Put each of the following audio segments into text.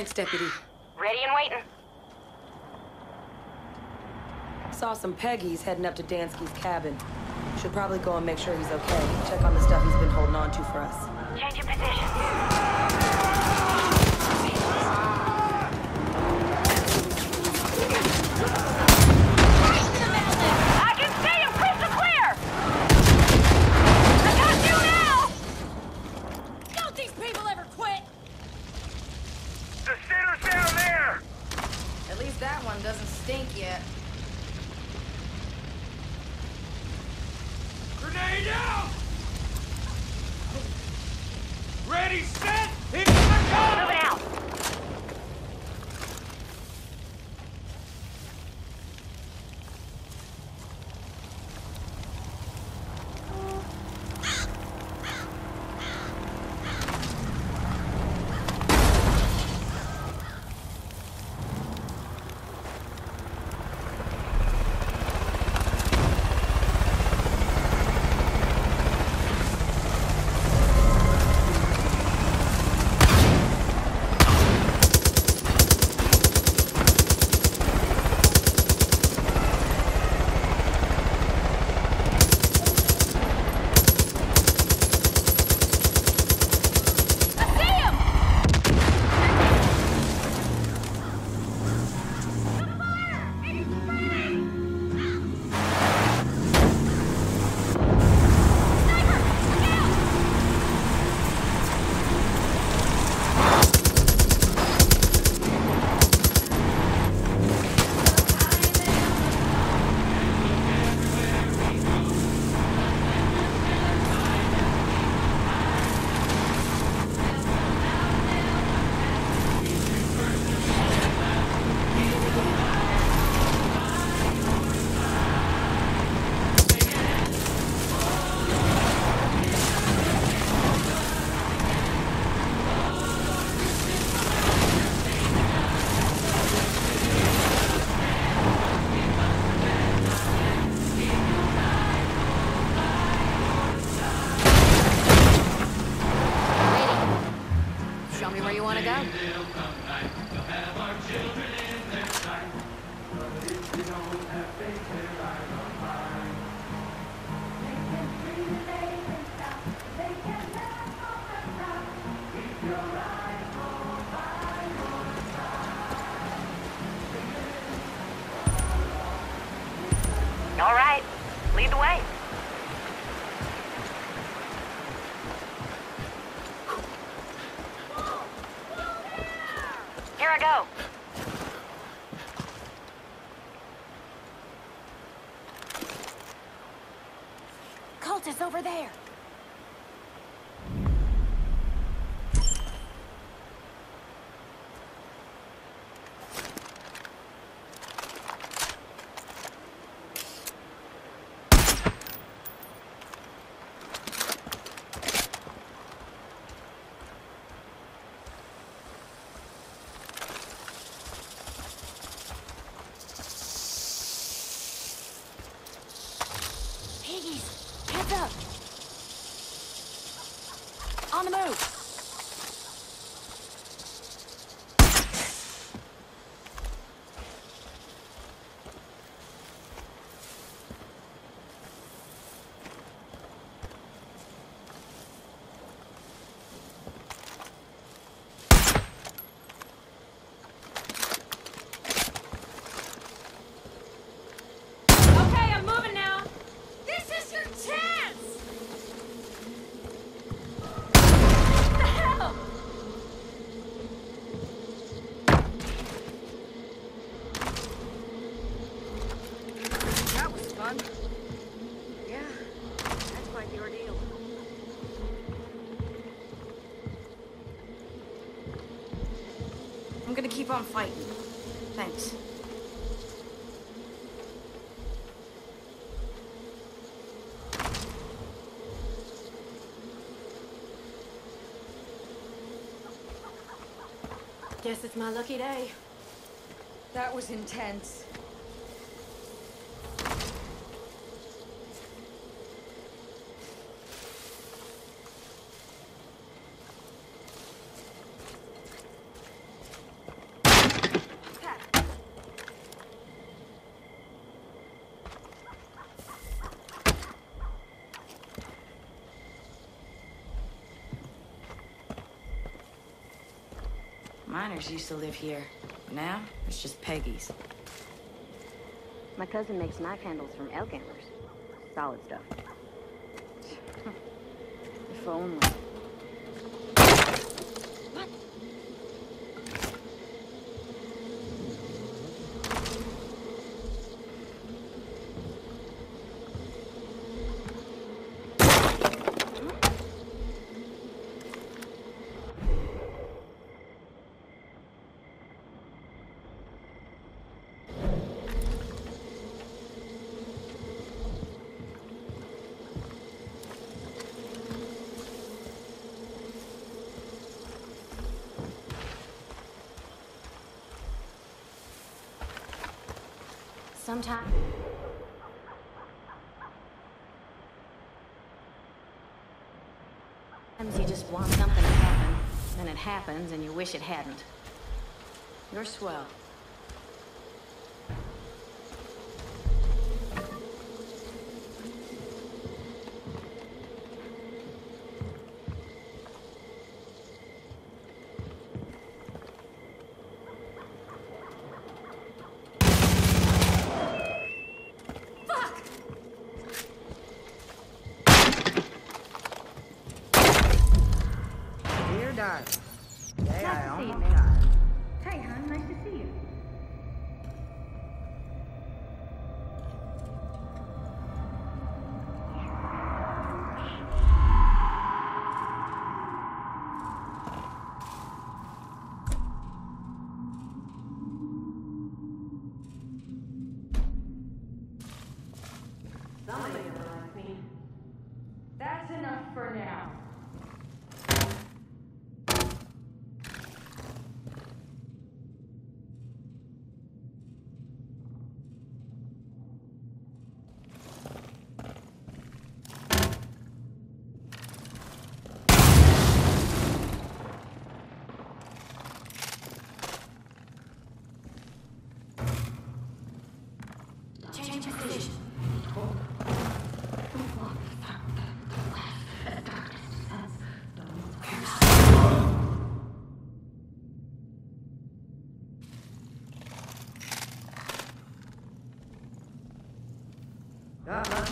Thanks, Deputy. Ready and waiting. Saw some Peggies heading up to Dansky's cabin. Should probably go and make sure he's okay. Check on the stuff he's been holding on to for us. Change your position. Lead the way. Here I go. Cultists over there. Piggies, heads. On the move. Okay, I'm moving now. This is your chance. What the hell? That was fun. Yeah, that's quite the ordeal. I'm gonna keep on fighting. Thanks. Guess it's my lucky day. That was intense. Miners used to live here. Now, it's just Peggies. My cousin makes knife handles from elk antlers. Solid stuff. if only. Sometimes. Sometimes you just want something to happen, then it happens and you wish it hadn't. You're swell.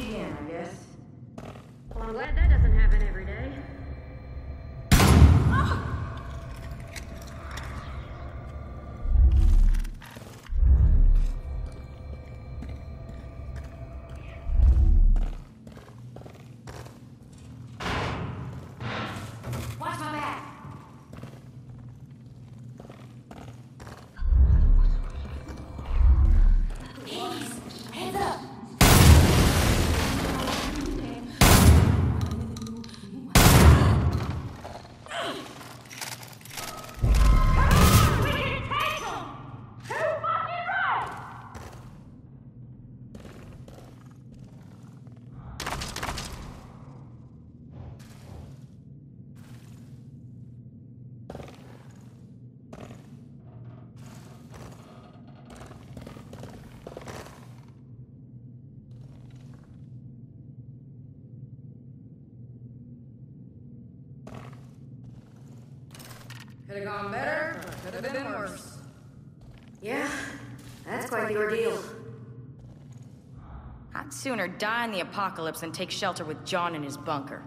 Again, I guess. Well, I'm glad that doesn't happen every day. Could have gone better, could have been worse. Yeah, that's quite the ordeal. I'd sooner die in the apocalypse than take shelter with John in his bunker.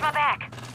My back.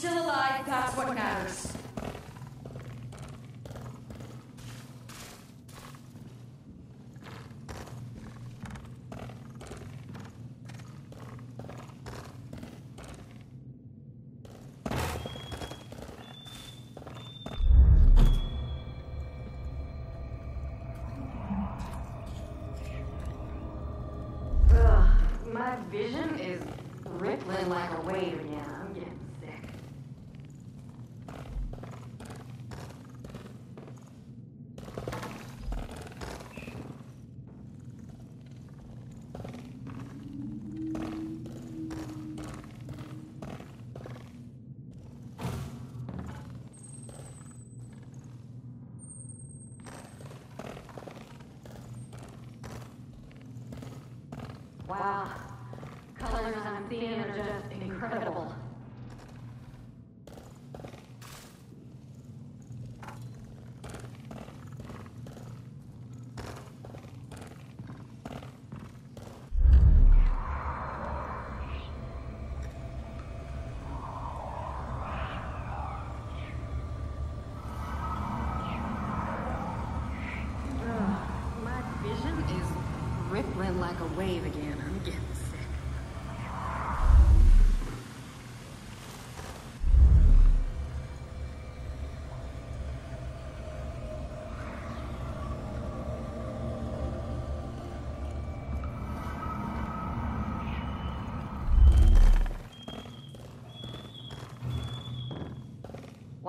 Still alive, that's what matters. Wow. Colors I'm seeing are just incredible.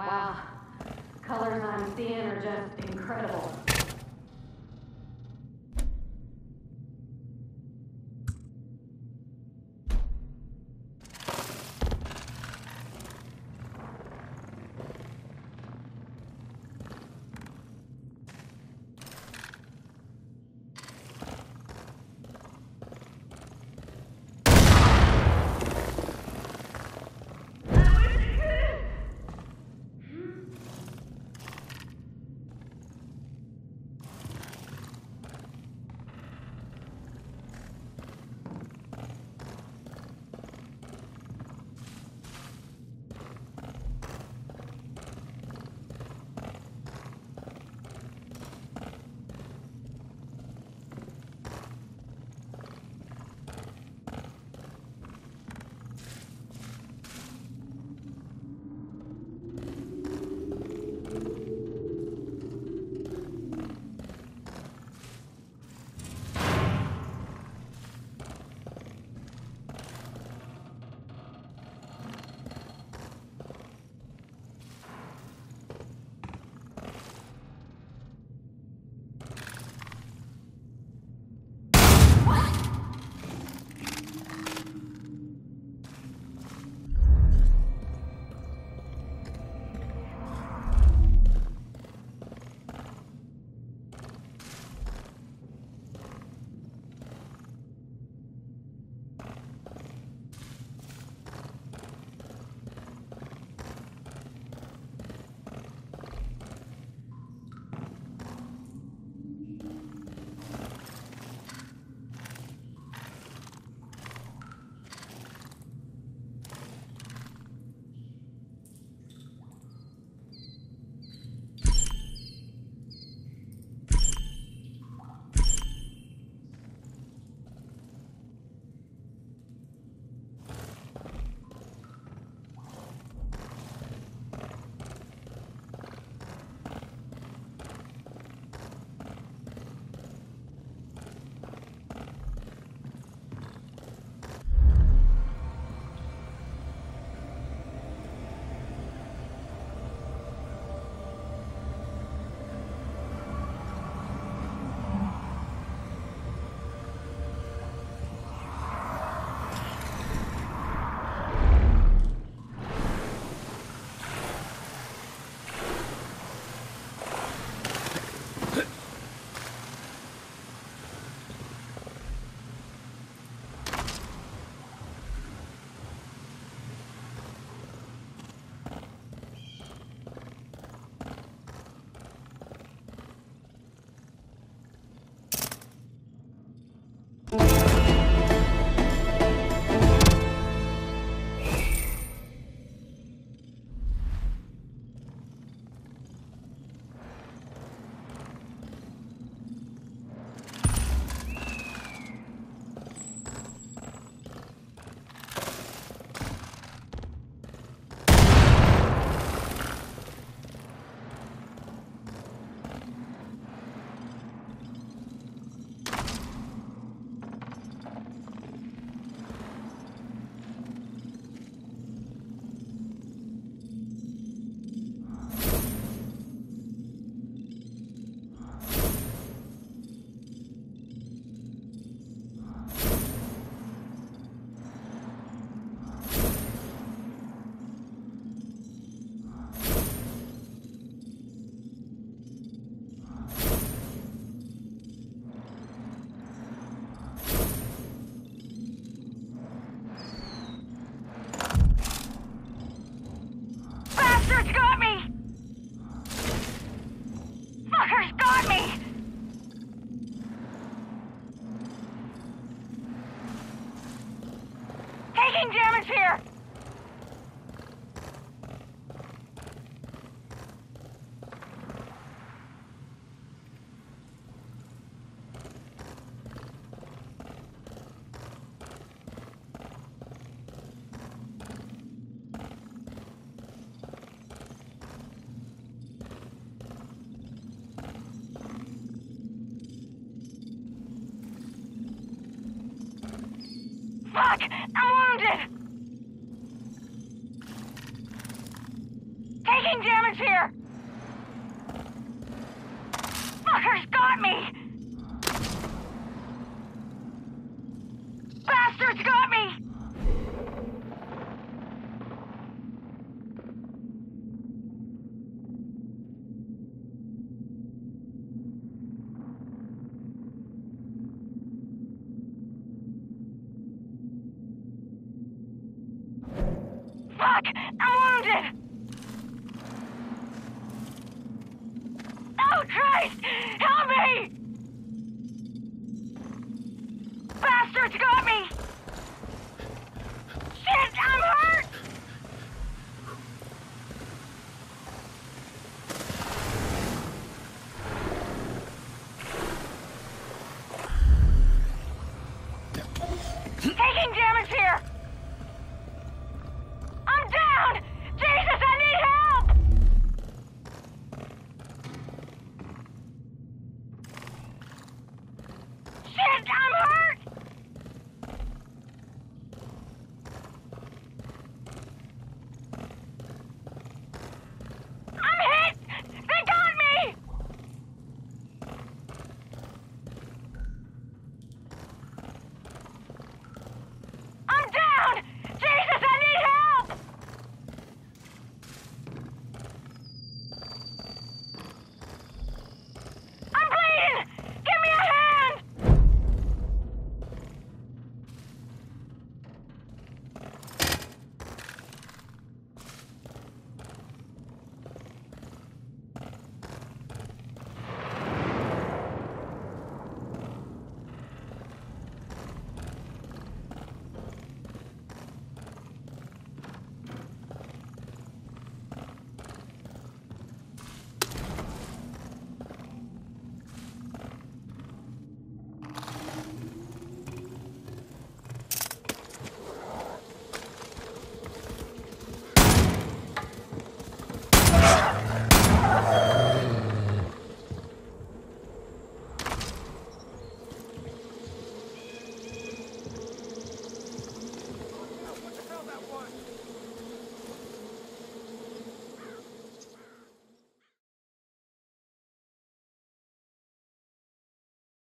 Wow. Colors I'm seeing are just incredible. jamming